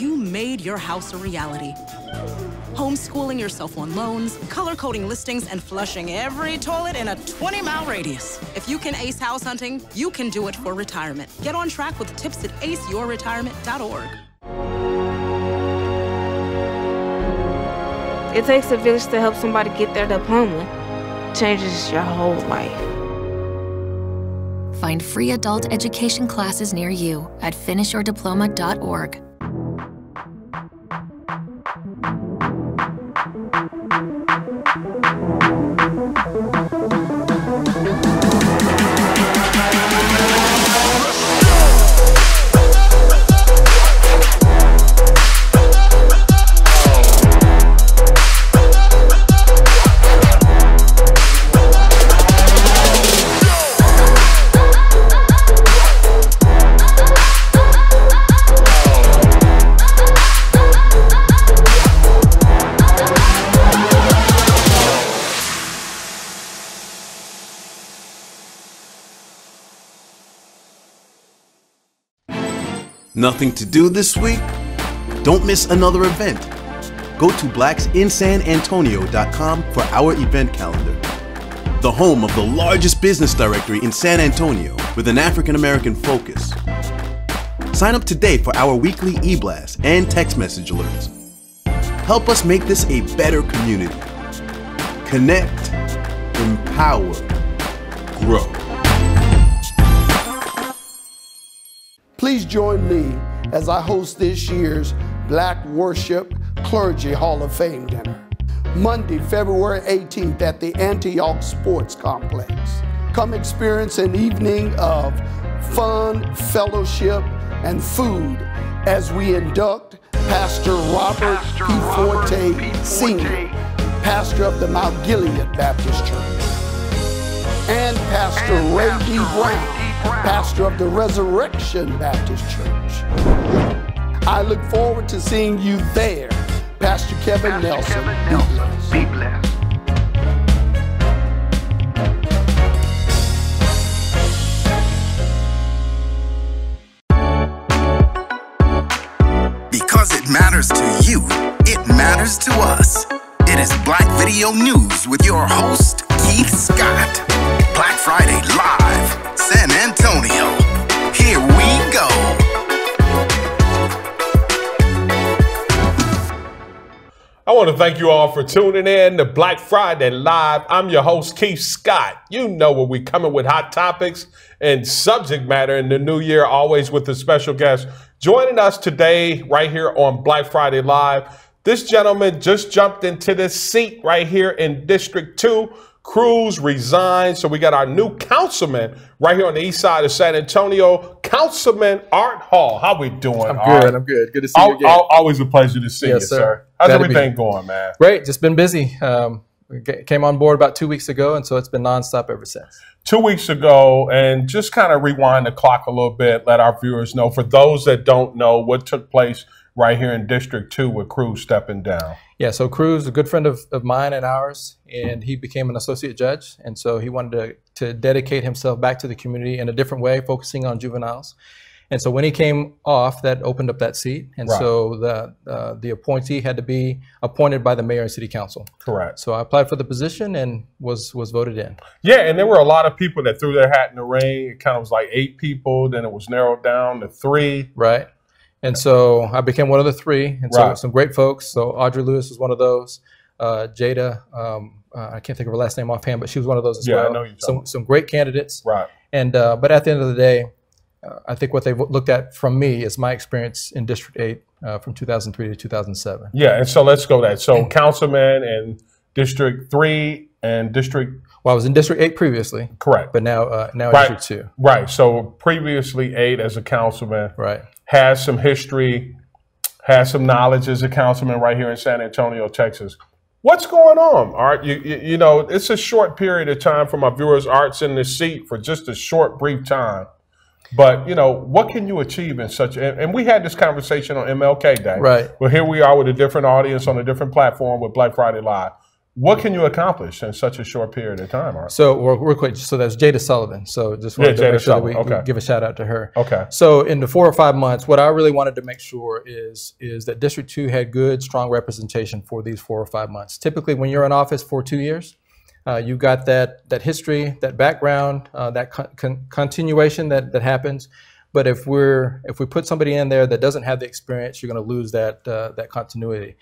you made your house a reality. Homeschooling yourself on loans, color coding listings, and flushing every toilet in a 20 mile radius. If you can ace house hunting, you can do it for retirement. Get on track with tips at aceyourretirement.org. It takes a village to help somebody get their diploma. Changes your whole life. Find free adult education classes near you at finishyourdiploma.org. Nothing to do this week? Don't miss another event. Go to blacksinsanantonio.com for our event calendar. The home of the largest business directory in San Antonio with an African American focus. Sign up today for our weekly e-blast and text message alerts. Help us make this a better community. Connect, empower, grow. Please join me as I host this year's Black Worship Clergy Hall of Fame dinner. Monday, February 18th at the Antioch Sports Complex. Come experience an evening of fun, fellowship, and food as we induct Pastor Robert Pastor P. Robert Forte P. Forte. Sr., pastor of the Mount Gilead Baptist Church, and Pastor And Ray Pastor D. Ray Brown, D. Brown. Pastor of the Resurrection Baptist Church. I look forward to seeing you there. Pastor Kevin Pastor Nelson. Kevin be blessed. Be blessed. Because it matters to you, it matters to us. It is Black Video News with your host, Keith Scott. Want to thank you all for tuning in to Black Friday Live. I'm your host, Keith Scott. You know where we coming with hot topics and subject matter in the new year, always with a special guest. Joining us today, right here on Black Friday Live, this gentleman just jumped into this seat right here in District 2. Cruz resigned, so we got our new councilman right here on the east side of San Antonio, Councilman Art Hall. How we doing? I'm Art? good. I'm good. Good to see Al- you again. al- always a pleasure to see Yes, you, sir. sir. How's Glad everything going, man? Great. Just been busy. Um, came on board about two weeks ago, and so it's been nonstop ever since. Two weeks ago, and just kind of rewind the clock a little bit, let our viewers know, for those that don't know, what took place right here in District 2 with Cruz stepping down. Yeah. So Cruz, a good friend of, of mine and ours, and he became an associate judge, and so he wanted to to dedicate himself back to the community in a different way, focusing on juveniles. And so when he came off, that opened up that seat, and Right. so the uh, the appointee had to be appointed by the mayor and city council. Correct. So I applied for the position and was was voted in. Yeah, and there were a lot of people that threw their hat in the ring. It kind of was like eight people, then it was narrowed down to three. Right. And so I became one of the three, and so Right. some great folks. So Audrey Lewis was one of those. Uh, Jada, um, uh, I can't think of her last name offhand, but she was one of those as Yeah, I know you're some some great candidates. Right. And uh, but at the end of the day, uh, I think what they've looked at from me is my experience in District Eight uh, from 2003 to 2007. Yeah, and so let's go that. So councilman in District 3 and District, Well, I was in District Eight previously, correct. but now uh, now Right. District Two. Right. So previously eight as a councilman. Right. Has some history, has some knowledge as a councilman right here in San Antonio, Texas. What's going on, Art? You, you, you know, it's a short period of time for my viewers. Art's in the seat for just a short, brief time. But, you know, what can you achieve in such and, and we had this conversation on MLK Day. Right. Well, here we are with a different audience on a different platform with Black Friday Live. What can you accomplish in such a short period of time? Art? So real, quick, so that's Jada Sullivan. So just Yeah, to Jada make sure that we okay. give a shout out to her. Okay. So in the four or five months, what I really wanted to make sure is is that District Two had good, strong representation for these four or five months. Typically, when you're in office for two years, uh, you've got that that history, that background, uh, that con- con- continuation that that happens. But if we're if we put somebody in there that doesn't have the experience, you're going to lose that uh, that continuity.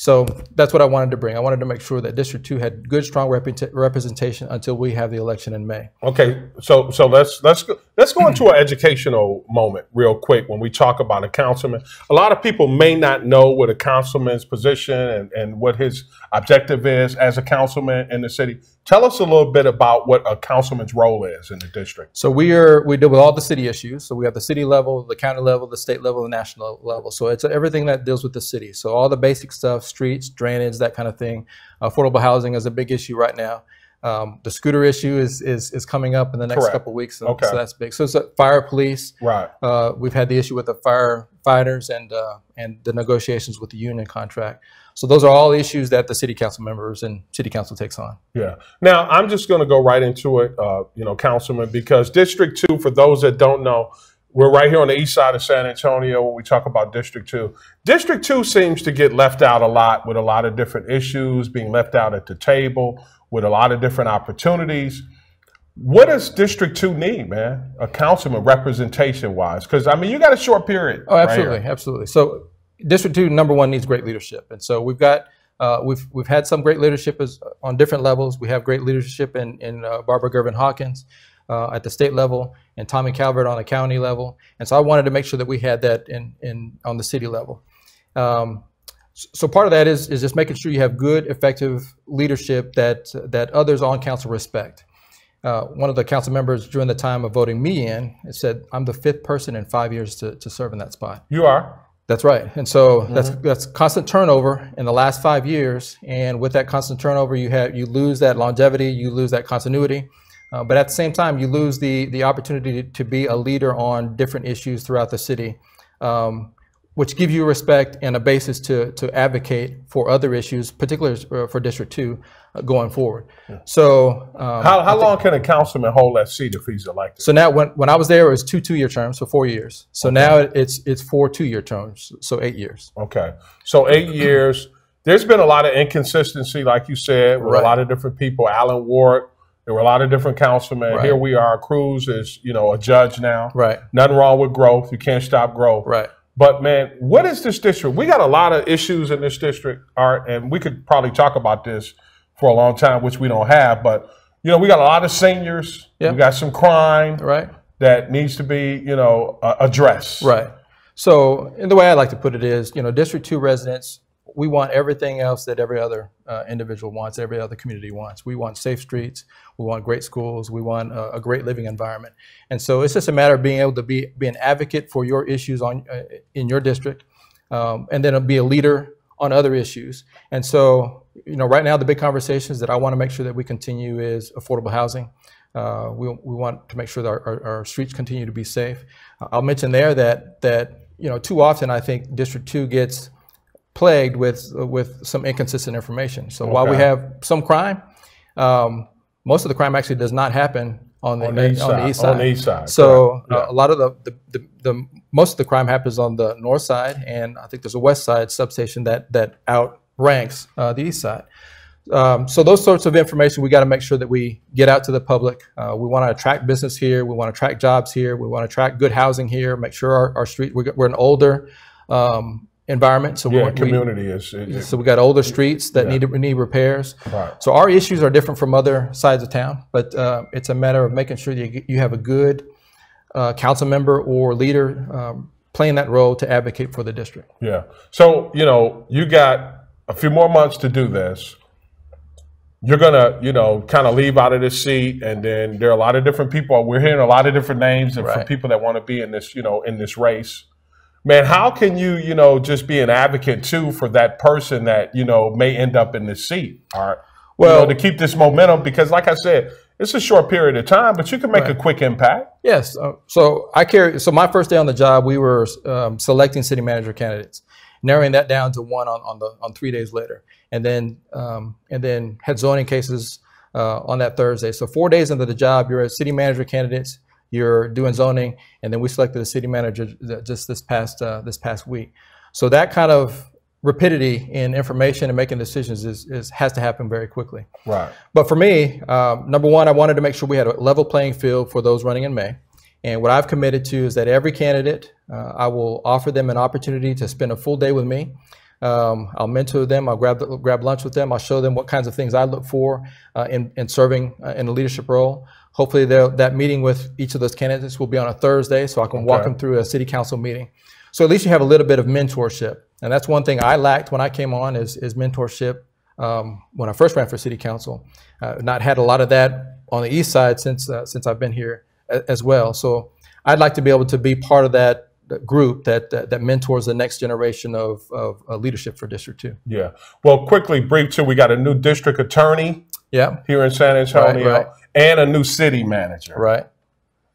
So that's what I wanted to bring. I wanted to make sure that District Two had good, strong represent- representation until we have the election in May. Okay, so so let's let's go let's go into an educational moment real quick when we talk about a councilman. A lot of people may not know what a councilman's position and, and what his objective is as a councilman in the city. Tell us a little bit about what a councilman's role is in the district. So we are we deal with all the city issues. So we have the city level, the county level, the state level, the national level. So it's everything that deals with the city. So all the basic stuff, streets, drainage, that kind of thing. Affordable housing is a big issue right now. Um, the scooter issue is, is is coming up in the next Correct. couple of weeks. So, Okay. so that's big. So it's fire police. Right. Uh, we've had the issue with the firefighters and uh, and the negotiations with the union contract. So those are all issues that the city council members and city council takes on. Yeah. Now I'm just going to go right into it, uh, you know, Councilman, because District Two, for those that don't know, we're right here on the east side of San Antonio when we talk about District Two. District Two seems to get left out a lot with a lot of different issues being left out at the table with a lot of different opportunities. What does District Two need, man? A councilman representation wise, because I mean, you got a short period. Oh, absolutely, here. absolutely. So, District Two, number one, needs great leadership, and so we've got uh, we've we've had some great leadership as, on different levels. We have great leadership in in uh, Barbara Gervin Hawkins uh, at the state level, and Tommy Calvert on the county level. And so, I wanted to make sure that we had that in in on the city level. Um, so part of that is is just making sure you have good, effective leadership that that others on council respect. Uh, one of the council members during the time of voting me in said, "I'm the fifth person in five years to, to serve in that spot." You are. That's right, and so that's that's constant turnover in the last five years, and with that constant turnover, you have you lose that longevity, you lose that continuity, uh, but at the same time, you lose the the opportunity to, to be a leader on different issues throughout the city, um, which give you respect and a basis to to advocate for other issues, particularly uh, for District Two, uh, going forward. So um, How, how long can a councilman hold that seat if he's elected? so now, when, when I was there, it was two two-year terms, so four years. So now it's it's four two-year terms, so eight years. Okay. So eight years. There's been a lot of inconsistency, like you said, with Right. a lot of different people. Alan Ward, there were a lot of different councilmen. Right. Here we are. Cruz is, you know, a judge now. Right. Nothing wrong with growth. You can't stop growth. Right. But man, what is this district? We got a lot of issues in this district, Art, and we could probably talk about this for a long time, which we don't have. But you know, we got a lot of seniors. Yeah. We got some crime Right. that needs to be, you know, uh, addressed. Right. So, and the way I like to put it is, you know, District Two residents, we want everything else that every other uh, individual wants, every other community wants. We want safe streets, we want great schools, we want a, a great living environment, and so it's just a matter of being able to be be an advocate for your issues on uh, in your district, um, and then be a leader on other issues. And so, you know, right now the big conversations that I want to make sure that we continue is affordable housing. Uh, we, we want to make sure that our, our, our streets continue to be safe. I'll mention there that that you know too often I think District Two gets plagued with with some inconsistent information. So while we have some crime, um, most of the crime actually does not happen on the, On the east side. east On the east side, So correct. uh, a lot of the, the, the, the most of the crime happens on the north side, and I think there's a west side substation that that outranks uh, the east side. Um, so those sorts of information we got to make sure that we get out to the public. Uh, we want to attract business here. We want to attract jobs here. We want to attract good housing here. Make sure our, our street we're, we're an older um, environment, so we Yeah, we- community is. is- so we got older streets that need need repairs. Right. So our issues are different from other sides of town, but uh, it's a matter of making sure that you, you have a good uh, council member or leader um, playing that role to advocate for the district. Yeah. So, you know, you got a few more months to do this. You're going to, you know, kind of leave out of this seat. And then there are a lot of different people. We're hearing a lot of different names and for Right. people that want to be in this, you know, in this race. Man, how can you, you know, just be an advocate too for that person that, you know, may end up in this seat? All right. Well, Well- to keep this momentum, because like I said, it's a short period of time, but you can make a quick impact. Yes. Uh, so I carry. So my first day on the job, we were um, selecting city manager candidates, narrowing that down to one on, on the on three days later, and then um, and then had zoning cases uh, on that Thursday. So four days into the job, you're a city manager candidates. You're doing zoning, and then we selected a city manager just this past uh, this past week. So that kind of rapidity in information and making decisions is, is has to happen very quickly. Right. But for me, um, number one, I wanted to make sure we had a level playing field for those running in May. And what I've committed to is that every candidate, uh, I will offer them an opportunity to spend a full day with me. Um, I'll mentor them. I'll grab grab lunch with them. I'll show them what kinds of things I look for uh, in, in serving uh, in a leadership role. Hopefully, that meeting with each of those candidates will be on a Thursday, so I can okay. walk them through a city council meeting. So at least you have a little bit of mentorship, and that's one thing I lacked when I came on is, is mentorship. Um, when I first ran for city council, uh, not had a lot of that on the east side since uh, since I've been here as well. So I'd like to be able to be part of that group that, that, that mentors the next generation of, of uh, leadership for District Two. Yeah. Well, quickly, brief too. We got a new district attorney. Yeah. Here in San Antonio, right, right. and a new city manager. Right.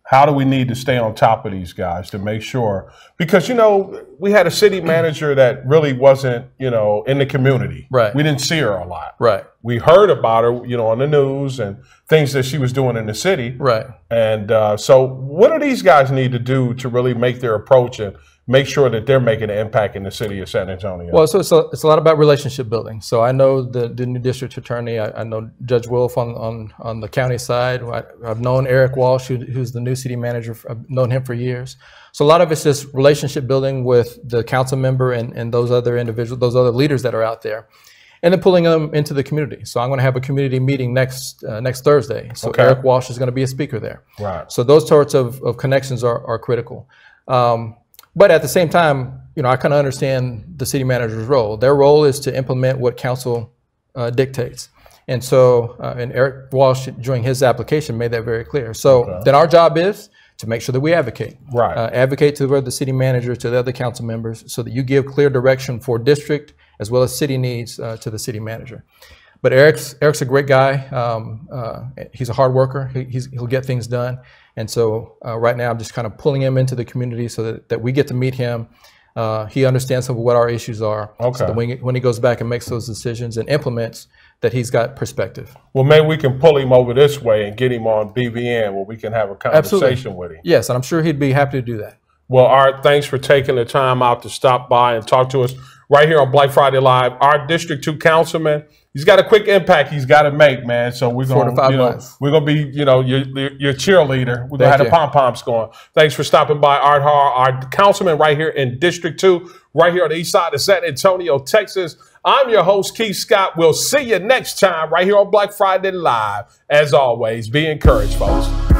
How do we need to stay on top of these guys to make sure? Because you know we had a city manager that really wasn't you know in the community. Right. We didn't see her a lot. Right. We heard about her, you know, on the news and things that she was doing in the city. Right. And uh, so, what do these guys need to do to really make their approach and make sure that they're making an impact in the city of San Antonio? Well, so it's a, it's a lot about relationship building. So I know the, the new district attorney. I, I know Judge Wolff on, on, on the county side. I, have known Erik Walsh, who, who's the new city manager. I've known him for years. So a lot of it's just relationship building with the council member and, and those other individuals, those other leaders that are out there. And then pulling them into the community. So I'm going to have a community meeting next uh, next Thursday. So okay. Erik Walsh is going to be a speaker there. Right. So those sorts of, of connections are, are critical. Um, but at the same time, you know, I kind of understand the city manager's role. Their role is to implement what council uh, dictates. And so, uh, and Erik Walsh, during his application, made that very clear. So okay. then our job is to make sure that we advocate. Right. Uh, advocate to the city manager, to the other council members, so that you give clear direction for district as well as city needs uh, to the city manager. But Erik's Erik's a great guy. Um, uh, he's a hard worker. He, he'll get things done. And so uh, right now, I'm just kind of pulling him into the community so that, that we get to meet him. Uh, he understands some of what our issues are. Okay. So when, he, when he goes back and makes those decisions and implements, that he's got perspective. Well, maybe we can pull him over this way and get him on BVN where we can have a conversation Absolutely. with him. Yes, and I'm sure he'd be happy to do that. Well, Art, thanks for taking the time out to stop by and talk to us right here on Black Friday Live. Our District 2 councilman he's got a quick impact he's got to make, man. So we're gonna, you know, we're gonna be, you know, your your cheerleader. We're gonna have you. the pom poms going. Thanks for stopping by, Art Har, our councilman right here in District Two, right here on the east side of San Antonio, Texas. I'm your host, Keith Scott. We'll see you next time right here on Black Friday Live. As always, be encouraged, folks.